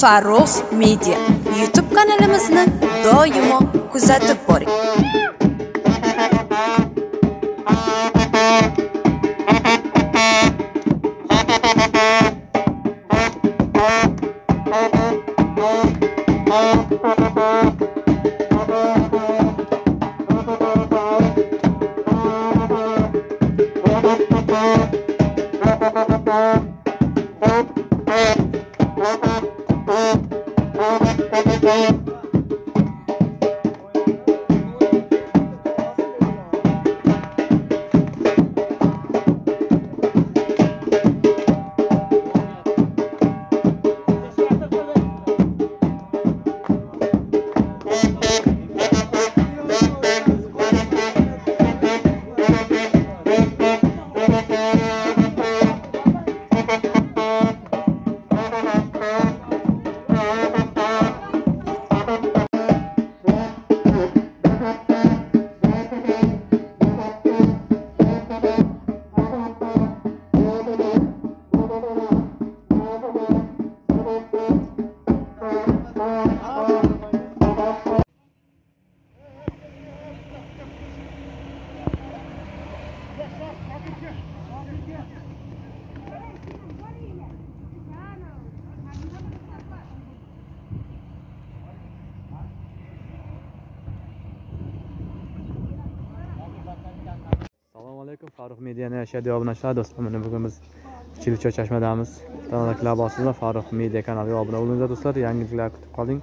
Farrux Media YouTube kanalimizni doimo kuzatib boring. Alaykum. Farruh mediani yashaydigan obunachilar do'stlar mana bugun biz chilcho chashmadamiz. Tanaliklar bosizlar farruh media kanaliga obuna bo'linglar do'stlar. Yangiliklar kutib qoling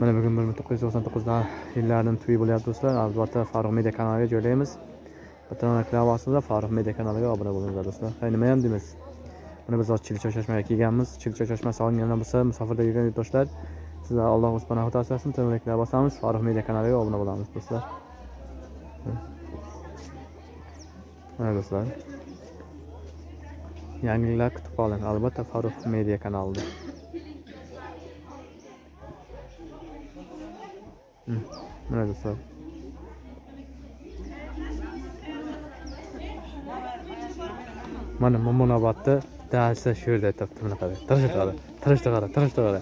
mana bugun bir ming to'qqiz yuz to'qson to'qqizdan yillardan tuy bo'lyapti do'stlar. Albatta farruh media kanaliga joylaymiz. Tanaliklar bosizlar farruh media kanaliga obuna bo'linglar do'stlar. Hay nima ham deymiz. Mana biz hozir chilcho chashmaga kelganmiz. Chilcho chashmasi olinganlar bo'lsa musofirda yurgan yurtdoshlar sizlar alloh o'z panohida asrasin tanaliklar bosamiz farruh media kanaliga obuna bo'lamiz do'stlar. Mana do'stlar yangiliklar kutib qoling albatta farruh media kanalida. Mana do'stlar mana mo'minobodda darsa shu yerda turibdi mana qara tirishni qara tirishni qara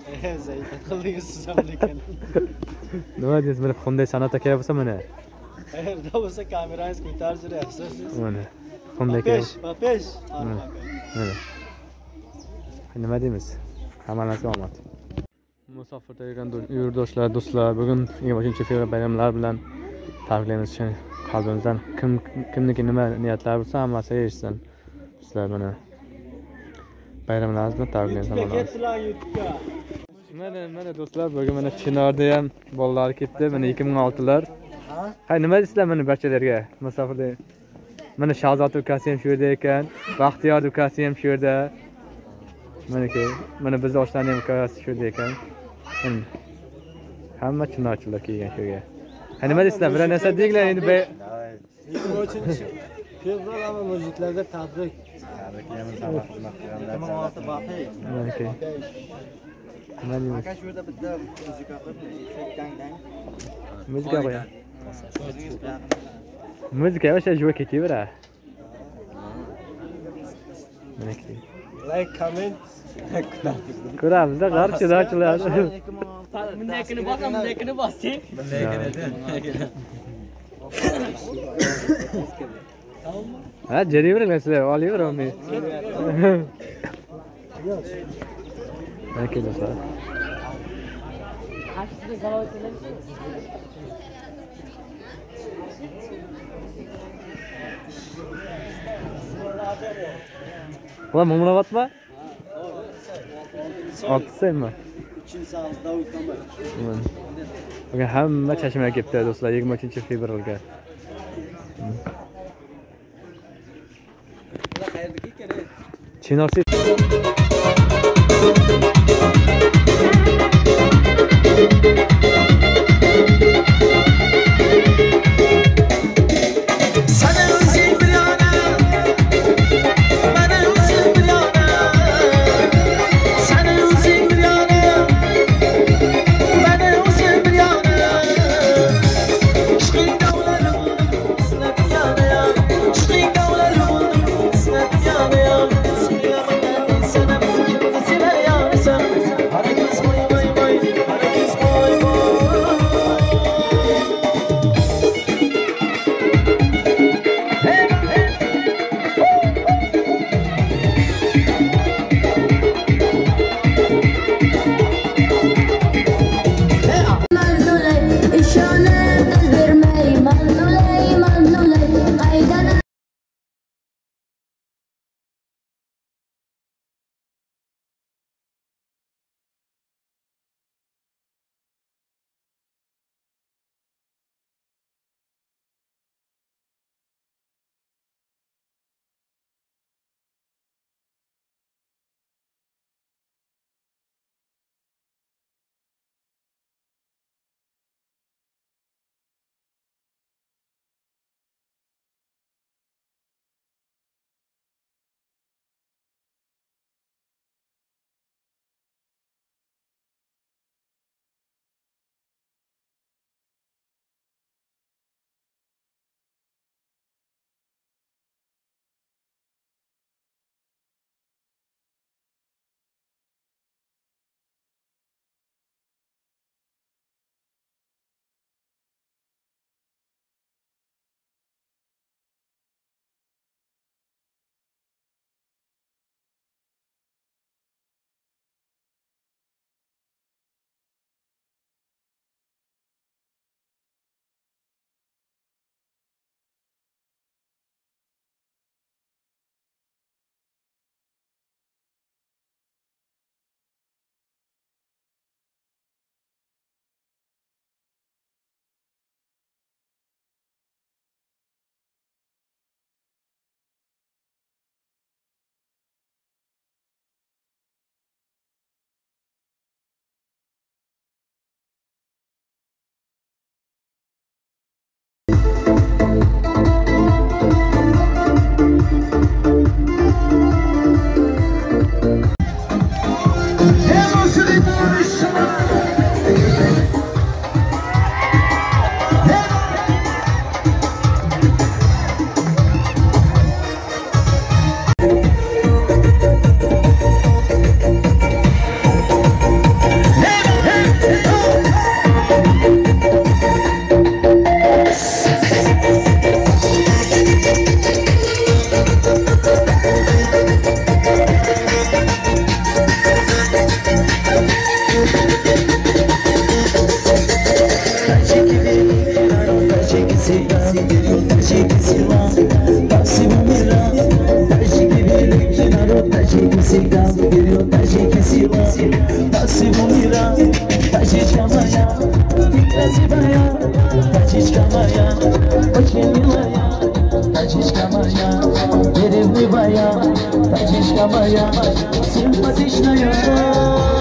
ham lekin. nima deysiz? Mana bunday san'at aka bo'lsa mana Qayerda bo'lsa kamerangiz ko'tarib yuryapsiz siz. mana bunday Papesh, papesh. mana nima deymiz hamma narsa omad musofirda yurgan do- yurtdoshlar do'stlar bugun yigirma uchinchi fevral bayramlar bilan tabriklaymiz chin qalbimizdan kim kimniki nima niyatlari bo'lsa hammasi erishsin. Sizlar mana bayramlaringiz bilan tabriklaymiz mana mana do'stlar bugun mana chinorda ham bolalari ketdi mana ikki ming oltilar ha nima deysizlar mana barchalarga? Musofirda mana shahzod ukasi ham shu yerda ekan baxtiyor ukasi ham shu yerda. Manaki mana bizni oshnani ham ukasi shu yerda ekan. Mana. hamma chinorchilar kelgan shu yerga. Ha nima deysizlar? Biror narsa deglar endi be- 23 fevral hamma mujitlarga tabrik. Bitta muzika qilib qo'ying muzika o'sha joy ketaveradi manaki Like, comment. ko'ramizda g'arb chinorchilar Bundakini bosam, bundakini bosing. ha jaraveringlar sizlar olaveraman manaki do'stlar ular mo'minavodmi olti senmi bugun hamma chashmaga kelibdi do'stlar. Yigirma uchinchi fevralga. Chinor Sana Yeah. всегда, по всему миру. Тащики великий народ, тащики всегда вперед, тащики сила, по всему миру. Тащичка моя, ты красивая, тащичка моя, очень милая, тащичка моя, перебывая, тащичка моя, симпатичная.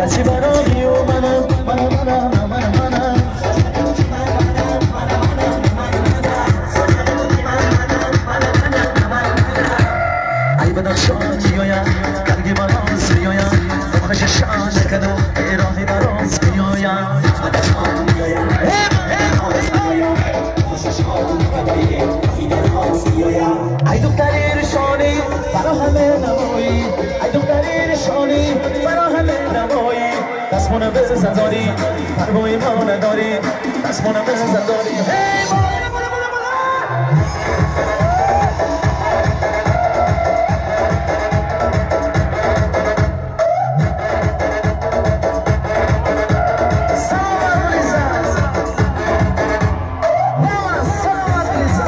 Kasi baro زداری پروای ما نداری. دست ما هی بالا